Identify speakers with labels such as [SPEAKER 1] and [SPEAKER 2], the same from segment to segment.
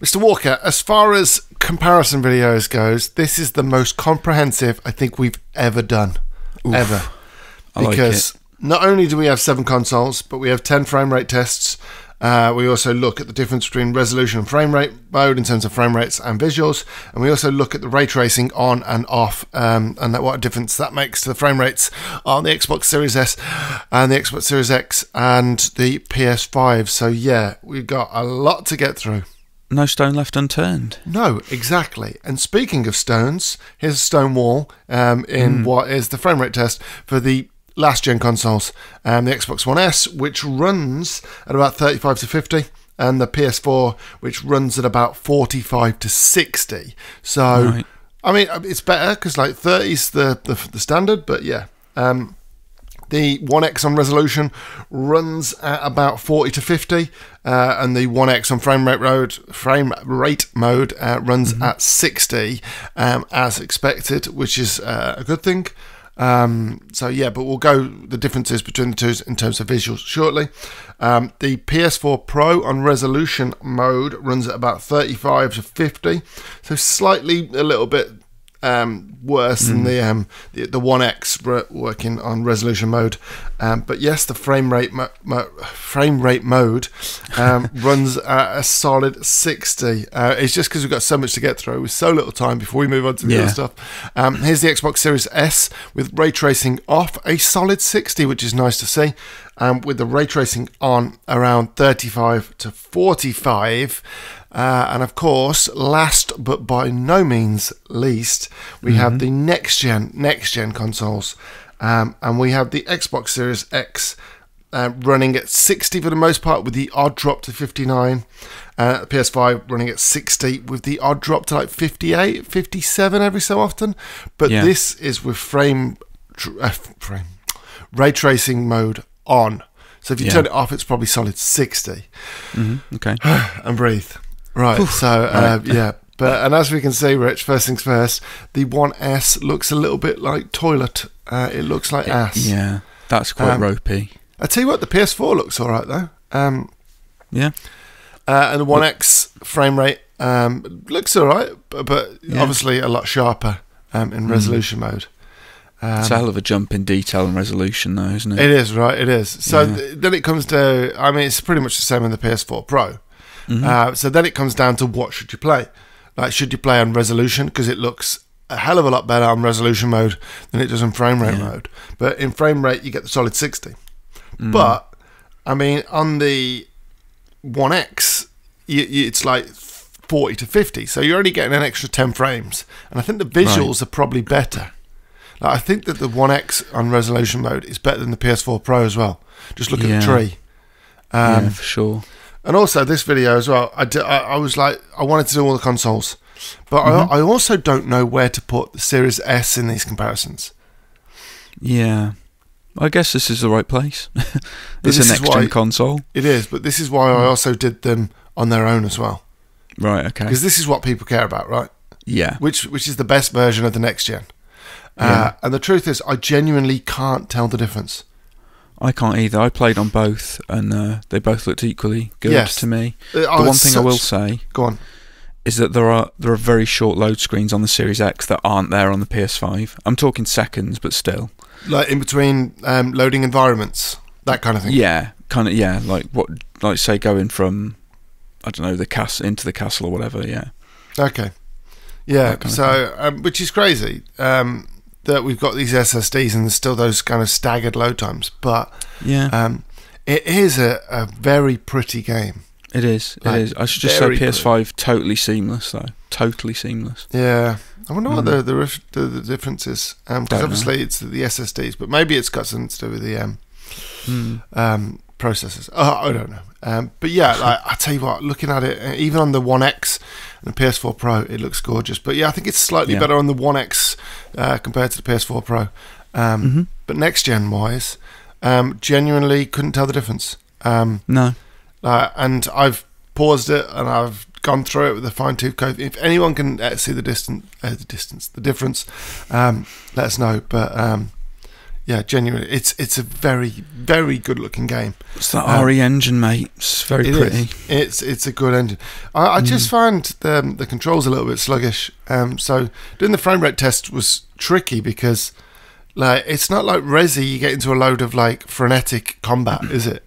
[SPEAKER 1] Mr. Walker, as far as comparison videos goes, this is the most comprehensive I think we've ever done. Ever.
[SPEAKER 2] I like
[SPEAKER 1] Because not only do we have seven consoles, but we have 10 frame rate tests. Uh, we also look at the difference between resolution and frame rate mode in terms of frame rates and visuals. And we also look at the ray tracing on and off um, and that, what a difference that makes to the frame rates on the Xbox Series S and the Xbox Series X and the PS5. So, yeah, we've got a lot to get through.
[SPEAKER 2] No stone left unturned.
[SPEAKER 1] No, exactly. And speaking of stones, here's a stone wall um, in what is the frame rate test for the last gen consoles. Um, the Xbox One S, which runs at about 35 to 50, and the PS4, which runs at about 45 to 60. So,
[SPEAKER 2] Right.
[SPEAKER 1] I mean, it's better because like 30 is the, the, the standard, but yeah. Um, the One X on resolution runs at about 40 to 50, uh, and the One X on frame rate mode frame rate mode uh, runs at 60, um, as expected, which is uh, a good thing. Um, so yeah, but we'll go the differences between the two in terms of visuals shortly. Um, the PS4 Pro on resolution mode runs at about 35 to 50, so slightly a little bit um, worse than the um, the, the One X working on resolution mode. Um, but yes, the frame rate mo- mo- frame rate mode um, runs at a solid 60. Uh, it's just because we've got so much to get through with so little time before we move on to the
[SPEAKER 2] Yeah.
[SPEAKER 1] other stuff. Um, here's the Xbox Series S with ray tracing off a solid 60, which is nice to see. Um, with the ray tracing on around 35 to 45. Uh, and of course, last but by no means least, we have the next gen next gen consoles, um, and we have the Xbox Series X uh, running at 60 for the most part, with the odd drop to 59. Uh, PS5 running at 60 with the odd drop to like 58, 57 every so often. But
[SPEAKER 2] Yeah.
[SPEAKER 1] this is with frame uh, frame ray tracing mode on. So if you
[SPEAKER 2] Yeah.
[SPEAKER 1] turn it off, it's probably solid 60
[SPEAKER 2] Okay.
[SPEAKER 1] and breathe. Right. so uh, yeah, but and as we can see, Rich, first things first, the One S looks a little bit like toilet. Uh, it looks like ass.
[SPEAKER 2] Yeah, that's quite
[SPEAKER 1] Um,
[SPEAKER 2] ropey.
[SPEAKER 1] I tell you what, the PS4 looks all right though. Um,
[SPEAKER 2] Yeah.
[SPEAKER 1] uh, and the One X frame rate um, looks all right, but, but
[SPEAKER 2] Yeah.
[SPEAKER 1] Obviously a lot sharper um, in resolution mode. Um,
[SPEAKER 2] It's a hell of a jump in detail and resolution, though, isn't it?
[SPEAKER 1] It is right. It is. So
[SPEAKER 2] Yeah.
[SPEAKER 1] th- then it comes to. I mean, it's pretty much the same in the PS4 Pro.
[SPEAKER 2] Mm-hmm.
[SPEAKER 1] Uh, so then it comes down to what should you play? Like, should you play on resolution because it looks a hell of a lot better on resolution mode than it does in frame rate
[SPEAKER 2] Yeah.
[SPEAKER 1] mode. But in frame rate, you get the solid 60.
[SPEAKER 2] Mm.
[SPEAKER 1] But I mean, on the One X, it's like 40 to 50. So you're only getting an extra 10 frames. And I think the visuals are probably better. Like, I think that the One X on resolution mode is better than the PS4 Pro as well. Just look at the tree. Um,
[SPEAKER 2] yeah, for sure.
[SPEAKER 1] And also this video as well. I, di- I, I was like, I wanted to do all the consoles, but
[SPEAKER 2] Mm-hmm.
[SPEAKER 1] I, I also don't know where to put the Series S in these comparisons.
[SPEAKER 2] Yeah. I guess this is the right place. it's a next gen console.
[SPEAKER 1] It is, but this is why I also did them on their own as well,
[SPEAKER 2] Right, okay.
[SPEAKER 1] because this is what people care about, right?
[SPEAKER 2] Yeah.
[SPEAKER 1] Which which is the best version of the next gen. Uh,
[SPEAKER 2] Yeah.
[SPEAKER 1] and the truth is, I genuinely can't tell the difference.
[SPEAKER 2] I can't either. I played on both, and uh, they both looked equally good
[SPEAKER 1] Yes.
[SPEAKER 2] to me.
[SPEAKER 1] Uh,
[SPEAKER 2] The one thing I will say
[SPEAKER 1] Go on.
[SPEAKER 2] is that there are there are very short load screens on the Series X that aren't there on the PS5. I'm talking seconds, but still.
[SPEAKER 1] Like in between um, loading environments, that kind of thing.
[SPEAKER 2] Yeah, kind of. Yeah, like what, like say going from, I don't know, the castle into the castle or whatever. Yeah.
[SPEAKER 1] Okay. Yeah.
[SPEAKER 2] That kind of
[SPEAKER 1] So, um, which is crazy um, that we've got these SSDs and there's still those kind of staggered load times, but
[SPEAKER 2] Yeah.
[SPEAKER 1] um, it is a, a very pretty game.
[SPEAKER 2] it is. It
[SPEAKER 1] like,
[SPEAKER 2] is. I should just say PS5 totally seamless though. Totally seamless.
[SPEAKER 1] Yeah. I wonder what
[SPEAKER 2] Mm.
[SPEAKER 1] the the, the the difference is because
[SPEAKER 2] know.
[SPEAKER 1] obviously it's the SSDs, but maybe it's got something to do with the um,
[SPEAKER 2] Hmm.
[SPEAKER 1] um, processors. Oh, I don't know. Um, but yeah, like, I tell you what, looking at it, even on the One X and the PS4 Pro, it looks gorgeous. But yeah, I think it's slightly
[SPEAKER 2] Yeah.
[SPEAKER 1] better on the One X uh, compared to the PS4 Pro. Um,
[SPEAKER 2] Mhm.
[SPEAKER 1] But next gen wise, um, genuinely couldn't tell the difference. Um,
[SPEAKER 2] No.
[SPEAKER 1] uh, and I've paused it and I've gone through it with a fine tooth comb. If anyone can uh, see the distance, uh, the distance, the difference, um, let us know. But um, yeah, genuinely, it's it's a very very good looking game.
[SPEAKER 2] It's that
[SPEAKER 1] Um,
[SPEAKER 2] RE engine, mate. It's very
[SPEAKER 1] It
[SPEAKER 2] pretty.
[SPEAKER 1] is. It's it's a good engine. I, I just find the the controls a little bit sluggish. Um, so doing the frame rate test was tricky because like it's not like Resi. You get into a load of like frenetic combat, is it?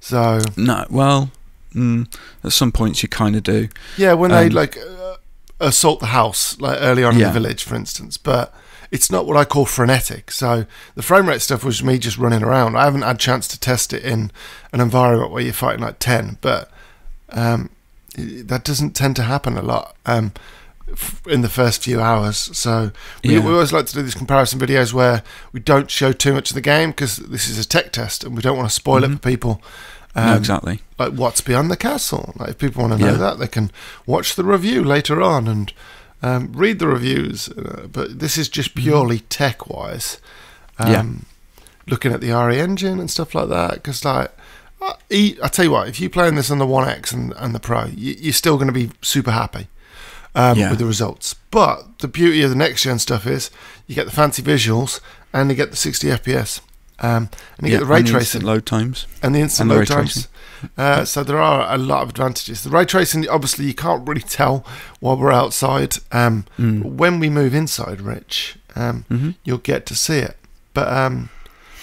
[SPEAKER 1] So
[SPEAKER 2] No, well, mm, at some points you kind of do.
[SPEAKER 1] yeah, when they
[SPEAKER 2] Um,
[SPEAKER 1] like uh, assault the house, like early on in the village, for instance, but. It's not what I call frenetic. So the frame rate stuff was me just running around. I haven't had a chance to test it in an environment where you're fighting like 10, but um, that doesn't tend to happen a lot um, f- in the first few hours. So we,
[SPEAKER 2] Yeah.
[SPEAKER 1] we always like to do these comparison videos where we don't show too much of the game because this is a tech test and we don't want to spoil it
[SPEAKER 2] Mhm.
[SPEAKER 1] for people.
[SPEAKER 2] no,
[SPEAKER 1] Um,
[SPEAKER 2] exactly.
[SPEAKER 1] Like what's beyond the castle. Like if people want to know
[SPEAKER 2] Yeah.
[SPEAKER 1] that, they can watch the review later on and um, read the reviews. Uh, but this is just purely tech wise. Um,
[SPEAKER 2] Mm-hmm. Yeah.
[SPEAKER 1] Looking at the RE engine and stuff like that. Because like, I, e- I tell you what, if you're playing this on the One X and, and the Pro, you, you're still going to be super happy um,
[SPEAKER 2] Yeah.
[SPEAKER 1] with the results. But the beauty of the next gen stuff is you get the fancy visuals and you get the 60 FPS. Um, and you
[SPEAKER 2] yeah,
[SPEAKER 1] get the ray
[SPEAKER 2] and the
[SPEAKER 1] tracing
[SPEAKER 2] instant load times.
[SPEAKER 1] and the instant
[SPEAKER 2] And the
[SPEAKER 1] load times.
[SPEAKER 2] tracing.
[SPEAKER 1] Uh, so there are a lot of advantages. The ray tracing, obviously, you can't really tell while we're outside. Um,
[SPEAKER 2] Mm.
[SPEAKER 1] When we move inside, Rich, um,
[SPEAKER 2] hmm
[SPEAKER 1] you'll get to see it. But um,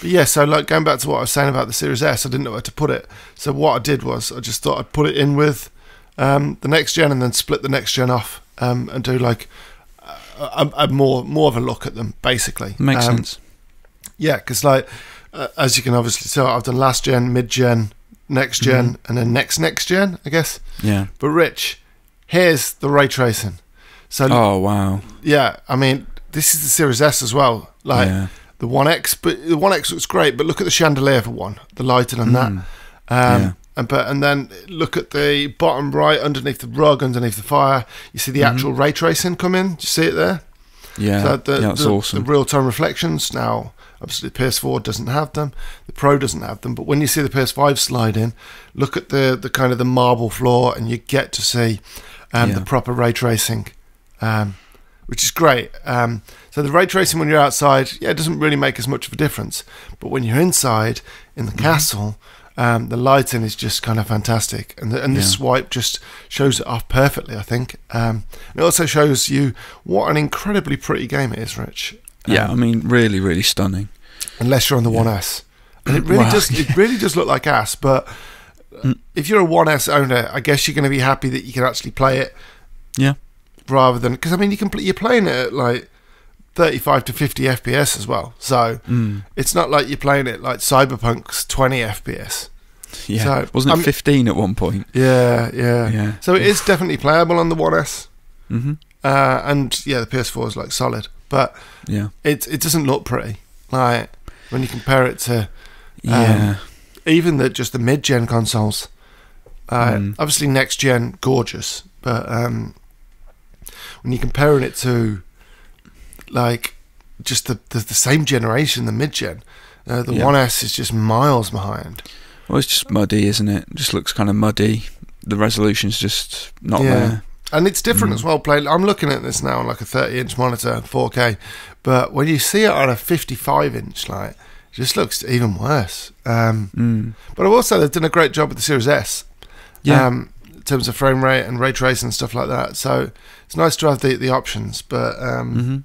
[SPEAKER 1] but yeah, so like going back to what I was saying about the Series S, I didn't know where to put it. So what I did was I just thought I'd put it in with um, the next gen and then split the next gen off um, and do like a, a, a more more of a look at them, basically.
[SPEAKER 2] Makes
[SPEAKER 1] Um,
[SPEAKER 2] sense.
[SPEAKER 1] yeah, because like uh, as you can obviously tell, I've done last gen, mid gen, next gen,
[SPEAKER 2] Mhm.
[SPEAKER 1] and then next next gen, I guess.
[SPEAKER 2] Yeah.
[SPEAKER 1] But Rich, here's the ray tracing. So
[SPEAKER 2] Oh wow.
[SPEAKER 1] yeah, I mean this is the Series S as well, like
[SPEAKER 2] yeah.
[SPEAKER 1] the One X. But the One X looks great, but look at the chandelier for one, the lighting on that.
[SPEAKER 2] Mm.
[SPEAKER 1] Um,
[SPEAKER 2] Yeah.
[SPEAKER 1] And but and then look at the bottom right, underneath the rug, underneath the fire. You see the
[SPEAKER 2] Mhm.
[SPEAKER 1] actual ray tracing come in. Do you see it there?
[SPEAKER 2] Yeah.
[SPEAKER 1] So the,
[SPEAKER 2] yeah, that's
[SPEAKER 1] the,
[SPEAKER 2] awesome.
[SPEAKER 1] the real-time reflections now, obviously the PS4 doesn't have them, the Pro doesn't have them. But when you see the PS5 slide in, look at the the kind of the marble floor, and you get to see um, the proper ray tracing, um, which is great. Um, so the ray tracing when you're outside, yeah, it doesn't really make as much of a difference. But when you're inside in the
[SPEAKER 2] Mm-hmm.
[SPEAKER 1] castle. Um, the lighting is just kind of fantastic, and the, and this
[SPEAKER 2] Yeah.
[SPEAKER 1] swipe just shows it off perfectly. I think. Um, it also shows you what an incredibly pretty game it is, Rich.
[SPEAKER 2] Yeah,
[SPEAKER 1] Um,
[SPEAKER 2] I mean, really, really stunning.
[SPEAKER 1] unless you're on the. One S, and it really
[SPEAKER 2] Well,
[SPEAKER 1] does. It really does look like ass. But
[SPEAKER 2] Mm.
[SPEAKER 1] if you're a One S owner, I guess you're going to be happy that you can actually play it.
[SPEAKER 2] Yeah.
[SPEAKER 1] Rather than because I mean you can you're playing it at like 35 to 50 FPS as well. So
[SPEAKER 2] Mm.
[SPEAKER 1] it's not like you're playing it like Cyberpunk's 20 FPS.
[SPEAKER 2] Yeah.
[SPEAKER 1] So,
[SPEAKER 2] Wasn't it
[SPEAKER 1] I'm-
[SPEAKER 2] 15 at one point?
[SPEAKER 1] Yeah, yeah.
[SPEAKER 2] Yeah.
[SPEAKER 1] So it is definitely playable on the One S.
[SPEAKER 2] hmm
[SPEAKER 1] Uh, and yeah, the PS4 is like solid, but
[SPEAKER 2] Yeah.
[SPEAKER 1] it it doesn't look pretty. Like when you compare it to
[SPEAKER 2] Yeah.
[SPEAKER 1] even the just the mid gen consoles. Uh,
[SPEAKER 2] Mm.
[SPEAKER 1] Obviously, next gen gorgeous, but um, when you're comparing it to like just the the, the same generation, the mid gen, uh, the
[SPEAKER 2] Yeah.
[SPEAKER 1] One S is just miles behind.
[SPEAKER 2] well, it's just muddy, isn't it? It just looks kind of muddy. The resolution's just not
[SPEAKER 1] Yeah.
[SPEAKER 2] there.
[SPEAKER 1] And it's different
[SPEAKER 2] Mm.
[SPEAKER 1] as well. Playing, I'm looking at this now on like a 30 inch monitor, 4K, but when you see it on a 55 inch, like, it just looks even worse. Um,
[SPEAKER 2] Mm.
[SPEAKER 1] but I will say they've done a great job with the Series S.
[SPEAKER 2] Yeah.
[SPEAKER 1] um, in terms of frame rate and ray tracing and stuff like that. So it's nice to have the, the options. But um,
[SPEAKER 2] hmm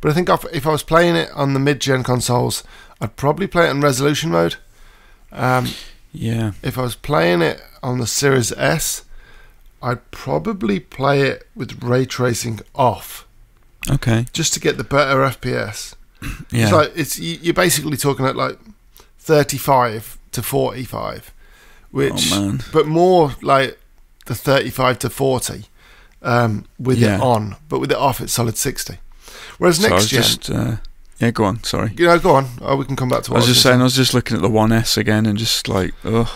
[SPEAKER 1] but I think if, if I was playing it on the mid gen consoles, I'd probably play it in resolution mode. Um,
[SPEAKER 2] Yeah.
[SPEAKER 1] if I was playing it on the Series S, I'd probably play it with ray tracing off
[SPEAKER 2] Okay.
[SPEAKER 1] just to get the better FPS.
[SPEAKER 2] Yeah.
[SPEAKER 1] It's like it's you- you're basically talking at like 35 to 45, which
[SPEAKER 2] oh man.
[SPEAKER 1] but more like the 35 to 40 um, with
[SPEAKER 2] Yeah.
[SPEAKER 1] it on, but with it off, it's solid 60. Whereas
[SPEAKER 2] So
[SPEAKER 1] next gen,
[SPEAKER 2] just. Uh, yeah. Go on. Sorry.
[SPEAKER 1] you know, go on. Oh, we can come back to
[SPEAKER 2] I was just saying. I was just looking at the One S again and just like, ugh.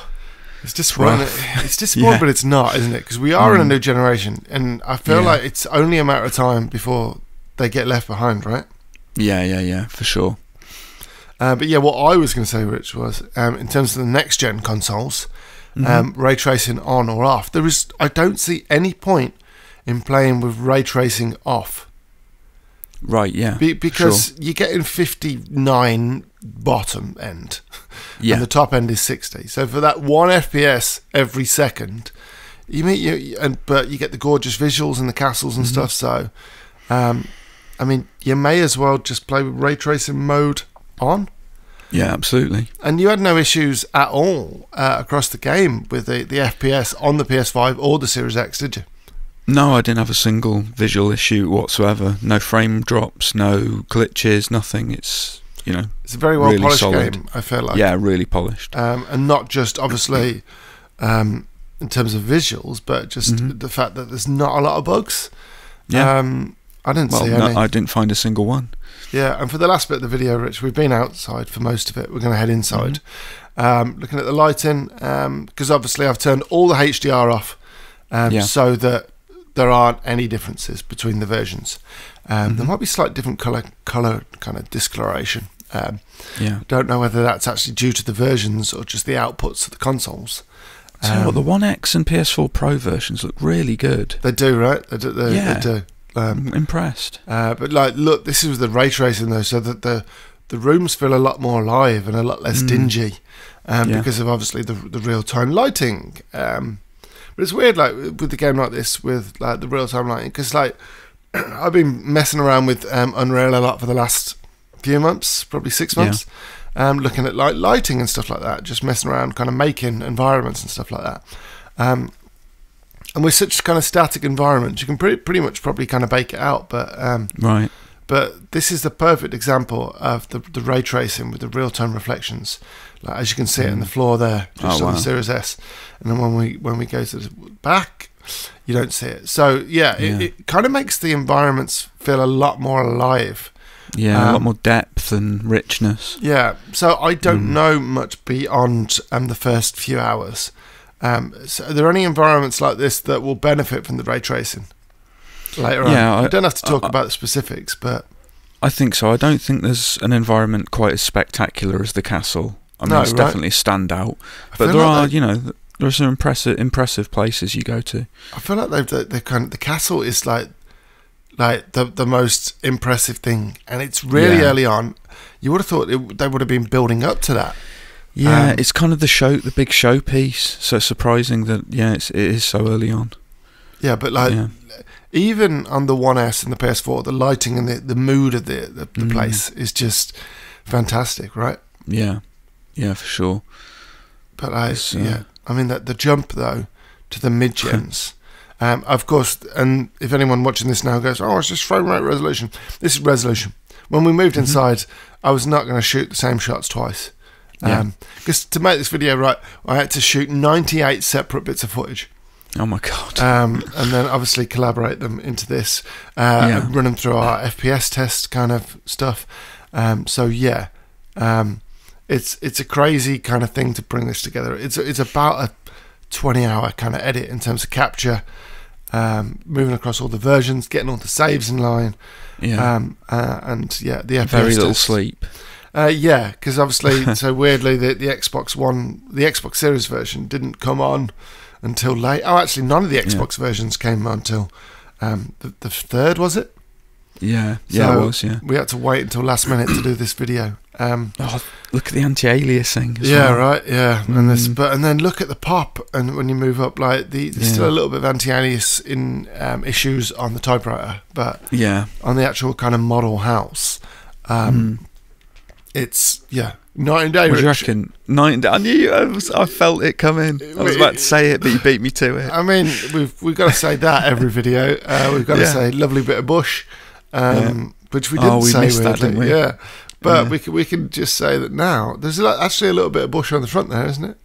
[SPEAKER 1] It's disappointing. It's disappointing,
[SPEAKER 2] Yeah.
[SPEAKER 1] but it's not, isn't it? Because we are in a
[SPEAKER 2] Mm.
[SPEAKER 1] new generation, and I feel
[SPEAKER 2] Yeah.
[SPEAKER 1] like it's only a matter of time before they get left behind, right?
[SPEAKER 2] Yeah. Yeah. Yeah. For sure.
[SPEAKER 1] Uh, but yeah, what I was going to say, Rich, was um, in terms of the next gen consoles,
[SPEAKER 2] Mhm.
[SPEAKER 1] um, ray tracing on or off. There is, I don't see any point in playing with ray tracing off
[SPEAKER 2] right. Yeah.
[SPEAKER 1] Be- because you're getting 59 bottom end,
[SPEAKER 2] Yeah.
[SPEAKER 1] and the top end is 60. So for that one FPS every second, you meet you and but you get the gorgeous visuals and the castles and
[SPEAKER 2] Mhm.
[SPEAKER 1] stuff. So, um, I mean, you may as well just play with ray tracing mode on.
[SPEAKER 2] yeah, absolutely.
[SPEAKER 1] And you had no issues at all uh, across the game with the, the FPS on the PS5 or the Series X, did you?
[SPEAKER 2] No, I didn't have a single visual issue whatsoever. No frame drops, no glitches, nothing. It's you know,
[SPEAKER 1] It's a very well
[SPEAKER 2] Really
[SPEAKER 1] polished
[SPEAKER 2] solid.
[SPEAKER 1] game, I feel like.
[SPEAKER 2] yeah, really polished.
[SPEAKER 1] Um, and not just obviously um, in terms of visuals, but just
[SPEAKER 2] Mhm.
[SPEAKER 1] the fact that there's not a lot of bugs.
[SPEAKER 2] Yeah.
[SPEAKER 1] Um, I didn't
[SPEAKER 2] well,
[SPEAKER 1] see
[SPEAKER 2] no,
[SPEAKER 1] any.
[SPEAKER 2] I didn't find a single one.
[SPEAKER 1] Yeah, and for the last bit of the video, Rich, we've been outside for most of it. We're going to head inside.
[SPEAKER 2] Mm-hmm.
[SPEAKER 1] Um, looking at the lighting, because obviously I've turned all the HDR off um,
[SPEAKER 2] Yeah.
[SPEAKER 1] so that there aren't any differences between the versions. Um, There
[SPEAKER 2] Mhm.
[SPEAKER 1] might be slight different color, color kind of discoloration. Um,
[SPEAKER 2] Yeah.
[SPEAKER 1] don't know whether that's actually due to the versions or just the outputs of the consoles.
[SPEAKER 2] You what,
[SPEAKER 1] Um,
[SPEAKER 2] the One X and PS4 Pro versions look really good.
[SPEAKER 1] They do, right? They do. They,
[SPEAKER 2] Yeah.
[SPEAKER 1] they do. Um,
[SPEAKER 2] I'm impressed.
[SPEAKER 1] Uh, but like, look, this is the ray tracing though, so that the the rooms feel a lot more alive and a lot less
[SPEAKER 2] Mm.
[SPEAKER 1] dingy, um,
[SPEAKER 2] Yeah.
[SPEAKER 1] because of obviously the the real time lighting. Um, but it's weird, like with the game like this, with like the real time lighting, because like I've been messing around with um, Unreal a lot for the last few months, probably six
[SPEAKER 2] Yeah.
[SPEAKER 1] months, um, looking at like lighting and stuff like that, just messing around, kind of making environments and stuff like that. Um, and with such kind of static environments, you can pretty pretty much probably kind of bake it out, but um,
[SPEAKER 2] Right.
[SPEAKER 1] but this is the perfect example of the, the ray tracing with the real time reflections. Like as you can see it in the
[SPEAKER 2] Mm.
[SPEAKER 1] floor there, just
[SPEAKER 2] Oh,
[SPEAKER 1] on
[SPEAKER 2] wow.
[SPEAKER 1] the Series S. And then when we when we go to the back, you don't see it. So yeah,
[SPEAKER 2] Yeah.
[SPEAKER 1] It, it kind of makes the environments feel a lot more alive.
[SPEAKER 2] Yeah, a
[SPEAKER 1] Um,
[SPEAKER 2] lot more depth and richness.
[SPEAKER 1] Yeah. So I don't
[SPEAKER 2] Mm.
[SPEAKER 1] know much beyond um, the first few hours. Um, so are there any environments like this that will benefit from the ray tracing later
[SPEAKER 2] Yeah,
[SPEAKER 1] on?
[SPEAKER 2] I-
[SPEAKER 1] I don't have to talk
[SPEAKER 2] I-
[SPEAKER 1] about the specifics, but
[SPEAKER 2] I think so. I don't think there's an environment quite as spectacular as the castle. I mean,
[SPEAKER 1] No,
[SPEAKER 2] it's
[SPEAKER 1] right.
[SPEAKER 2] definitely a standout. But there
[SPEAKER 1] like
[SPEAKER 2] are,
[SPEAKER 1] they-
[SPEAKER 2] you know, there are some impressive, impressive places you go to.
[SPEAKER 1] I feel like they've they, they kind of, the castle is like like the the most impressive thing, and it's really
[SPEAKER 2] Yeah.
[SPEAKER 1] early on. You would have thought it, they would have been building up to that.
[SPEAKER 2] Yeah,
[SPEAKER 1] Um,
[SPEAKER 2] it's kind of the show, the big showpiece. So surprising that yeah, it's, it is so early on.
[SPEAKER 1] Yeah, but like
[SPEAKER 2] yeah,
[SPEAKER 1] even on the One S and the PS4, the lighting and the, the mood of the the, the
[SPEAKER 2] Mm.
[SPEAKER 1] place is just fantastic, right?
[SPEAKER 2] yeah, yeah, for sure.
[SPEAKER 1] But I
[SPEAKER 2] uh,
[SPEAKER 1] yeah, I mean that the jump though to the mid gens. Um, of course, and if anyone watching this now goes, "Oh, it's just frame rate resolution," this is resolution. When we moved
[SPEAKER 2] Mhm.
[SPEAKER 1] inside, I was not going to shoot the same shots twice.
[SPEAKER 2] Yeah.
[SPEAKER 1] Because to make this video right, I had to shoot 98 separate bits of footage,
[SPEAKER 2] Oh my god.
[SPEAKER 1] um, and then obviously collaborate them into this, uh,
[SPEAKER 2] Yeah.
[SPEAKER 1] run them through our FPS test kind of stuff. Um, so yeah, um, it's it's a crazy kind of thing to bring this together. It's it's about a 20 hour kind of edit in terms of capture, um, moving across all the versions, getting all the saves in line,
[SPEAKER 2] yeah,
[SPEAKER 1] um, uh, and yeah, the FPS
[SPEAKER 2] very little
[SPEAKER 1] test.
[SPEAKER 2] sleep.
[SPEAKER 1] Uh, yeah, because obviously, so weirdly, the, the Xbox One, the Xbox Series version didn't come on until late. Oh, actually, none of the
[SPEAKER 2] Yeah.
[SPEAKER 1] Xbox versions came on until um, the, the third, was it?
[SPEAKER 2] Yeah, yeah,
[SPEAKER 1] So-
[SPEAKER 2] it was. Yeah.
[SPEAKER 1] We had to wait until last minute to do this video. Um,
[SPEAKER 2] Oh, look at the anti-aliasing. as
[SPEAKER 1] yeah,
[SPEAKER 2] well.
[SPEAKER 1] right. Yeah, and this,
[SPEAKER 2] Mm.
[SPEAKER 1] but and then look at the pop, and when you move up, like the there's
[SPEAKER 2] Yeah.
[SPEAKER 1] still a little bit of anti-alias in um, issues on the typewriter, but
[SPEAKER 2] Yeah.
[SPEAKER 1] on the actual kind of model house, um,
[SPEAKER 2] Mm.
[SPEAKER 1] it's yeah, night and day.
[SPEAKER 2] What do you reckon? Night. I knew. I, was, I felt it coming. I was about to say it, but you beat me to it.
[SPEAKER 1] I mean, we've we've got to say that every video. Uh, we've got to
[SPEAKER 2] Yeah.
[SPEAKER 1] say lovely bit of bush, um,
[SPEAKER 2] Yeah.
[SPEAKER 1] which we
[SPEAKER 2] Oh,
[SPEAKER 1] didn't
[SPEAKER 2] we
[SPEAKER 1] say
[SPEAKER 2] missed that, didn't we?
[SPEAKER 1] Yeah, but
[SPEAKER 2] Yeah.
[SPEAKER 1] we can we can just say that now. There's actually a little bit of bush on the front there, isn't it?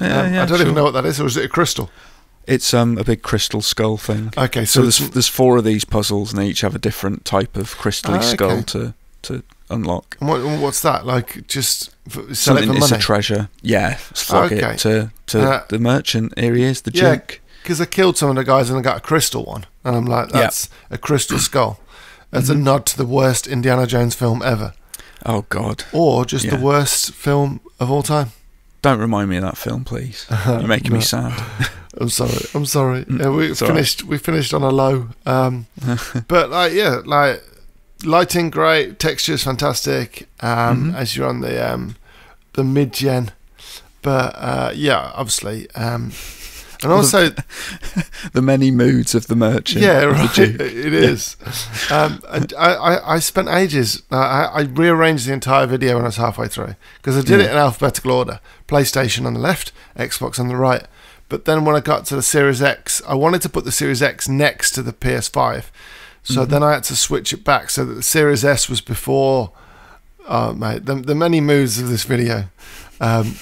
[SPEAKER 2] Yeah,
[SPEAKER 1] Um,
[SPEAKER 2] yeah,
[SPEAKER 1] I don't
[SPEAKER 2] sure.
[SPEAKER 1] even know what that is, or is it a crystal?
[SPEAKER 2] It's um a big crystal skull thing.
[SPEAKER 1] Okay,
[SPEAKER 2] So
[SPEAKER 1] so,
[SPEAKER 2] there's there's four of these puzzles, and they each have a different type of crystally
[SPEAKER 1] Ah, okay.
[SPEAKER 2] skull to to unlock.
[SPEAKER 1] and what, what's that like? Just f- sell it
[SPEAKER 2] Something
[SPEAKER 1] for
[SPEAKER 2] it's a treasure. Yeah, flog
[SPEAKER 1] Okay.
[SPEAKER 2] it to to
[SPEAKER 1] Uh,
[SPEAKER 2] the merchant. Here he is, the
[SPEAKER 1] yeah. Because I killed some of the guys and I got a crystal one, and I'm like, that's a crystal skull. That's a
[SPEAKER 2] Mhm.
[SPEAKER 1] nod to the worst Indiana Jones film ever,
[SPEAKER 2] Oh God!
[SPEAKER 1] or just the worst film of all time.
[SPEAKER 2] Don't remind me of that film, please. You're making
[SPEAKER 1] No.
[SPEAKER 2] me sad.
[SPEAKER 1] I'm sorry. I'm sorry.
[SPEAKER 2] Mm,
[SPEAKER 1] Yeah, we
[SPEAKER 2] all right.
[SPEAKER 1] finished. We finished on a low. Um, but like, yeah, like lighting great, textures fantastic. Um,
[SPEAKER 2] Mhm.
[SPEAKER 1] as you're on the um, the mid gen, but uh, yeah, obviously, um, and also
[SPEAKER 2] The many moods of the merchant.
[SPEAKER 1] yeah, right, it is. Um, and I, I, I spent ages. Uh, I, I rearranged the entire video when I was halfway through because I did
[SPEAKER 2] Yeah.
[SPEAKER 1] it in alphabetical order: PlayStation on the left, Xbox on the right. But then when I got to the Series X, I wanted to put the Series X next to the PS5. So
[SPEAKER 2] Mhm.
[SPEAKER 1] then I had to switch it back so that the Series S was before. Oh mate, the, the many moods of this video. Um,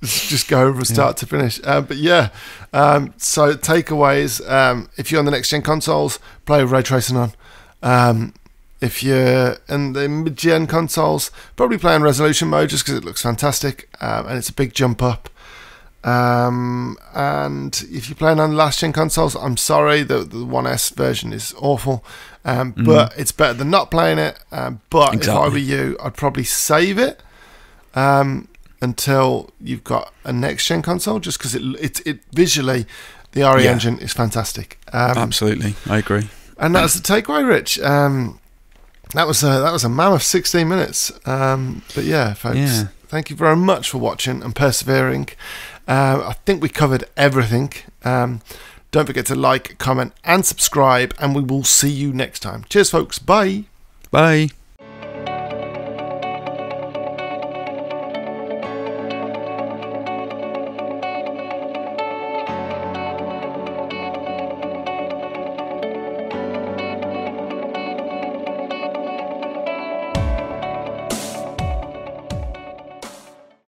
[SPEAKER 1] just go from start to finish. Uh, but yeah, um, so takeaways: um, if you're on the next gen consoles, play with ray tracing on. Um, if you're in the mid gen consoles, probably play in resolution mode just because it looks fantastic um, and it's a big jump up. Um, and if you're playing on last gen consoles, I'm sorry, the the One S version is awful, um,
[SPEAKER 2] Mhm.
[SPEAKER 1] but it's better than not playing it. Um, but if I were you, I'd probably save it um, until you've got a next gen console, just because it, it it visually the RE
[SPEAKER 2] Yeah.
[SPEAKER 1] engine is fantastic. Um,
[SPEAKER 2] Absolutely, I agree.
[SPEAKER 1] and that's the takeaway, Rich. Um, that was a that was a mammoth 16 minutes. Um, but yeah, folks,
[SPEAKER 2] Yeah.
[SPEAKER 1] thank you very much for watching and persevering. Uh, I think we covered everything. Um, don't forget to like, comment, and subscribe, and we will see you next time. Cheers, folks. Bye.
[SPEAKER 2] Bye.